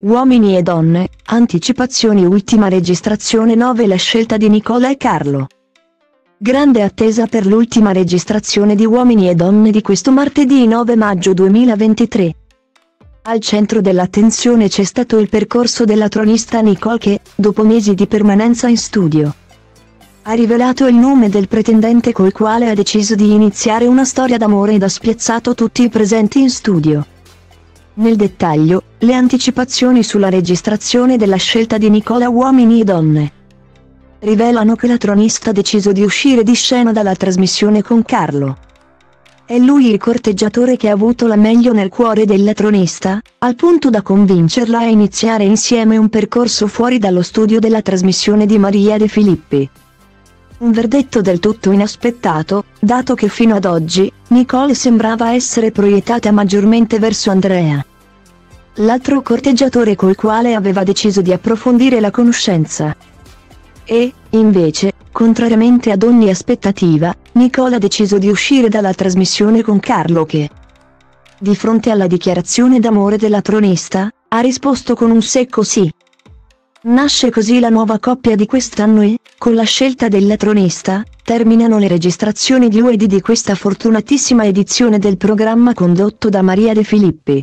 Uomini e donne, anticipazioni ultima registrazione 9 La scelta di Nicola e Carlo. Grande attesa per l'ultima registrazione di Uomini e donne di questo martedì 9 maggio 2023. Al centro dell'attenzione c'è stato il percorso della tronista Nicole che, dopo mesi di permanenza in studio, ha rivelato il nome del pretendente col quale ha deciso di iniziare una storia d'amore ed ha spiazzato tutti i presenti in studio. Nel dettaglio, le anticipazioni sulla registrazione della scelta di Nicola Uomini e Donne rivelano che la tronista ha deciso di uscire di scena dalla trasmissione con Carlo. È lui il corteggiatore che ha avuto la meglio nel cuore della tronista, al punto da convincerla a iniziare insieme un percorso fuori dallo studio della trasmissione di Maria De Filippi. Un verdetto del tutto inaspettato, dato che fino ad oggi, Nicole sembrava essere proiettata maggiormente verso Andrea. L'altro corteggiatore col quale aveva deciso di approfondire la conoscenza. E, invece, contrariamente ad ogni aspettativa, Nicole ha deciso di uscire dalla trasmissione con Carlo che, di fronte alla dichiarazione d'amore della tronista, ha risposto con un secco sì. Nasce così la nuova coppia di quest'anno e, con la scelta della tronista, terminano le registrazioni di UED di questa fortunatissima edizione del programma condotto da Maria De Filippi.